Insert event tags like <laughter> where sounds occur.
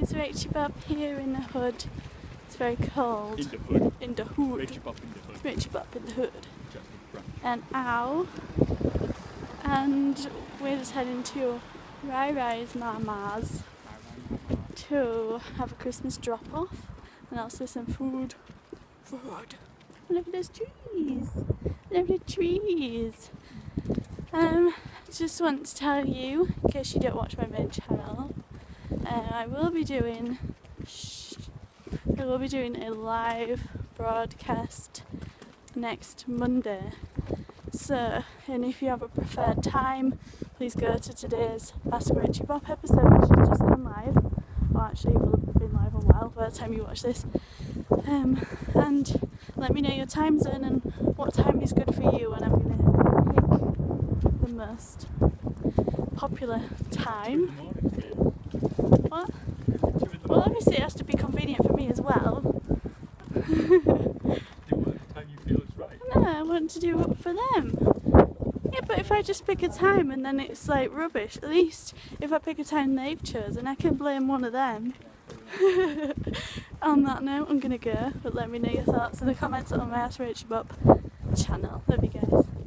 guys, Rachybop here in the hood. It's very cold. In the hood. In the hood. Rachybop in the hood. Rachybop in the hood. And ow. And we're just heading to Rai Rai's Mama's to have a Christmas drop off and also some food. Food. Look at those trees. Look Lovely trees. Um, just want to tell you, in case you don't watch my main channel, I will be doing. Shh, I will be doing a live broadcast next Monday. So, and if you have a preferred time, please go to today's Ask Rachybop episode, which has just gone live. Or actually, it will have been live a while by the time you watch this. Um, and let me know your time zone and what time is good for you, and I'm going to pick the most popular time. In the morning for you. What? Well, obviously, it has to be convenient for me as well. Do what time you feel is right. No, I want to do it for them. Yeah, but if I just pick a time and then it's like rubbish, at least if I pick a time they've chosen, I can blame one of them. <laughs> on that note, I'm gonna go, but let me know your thoughts in the comments on my Ask Rachybop channel. Love you guys.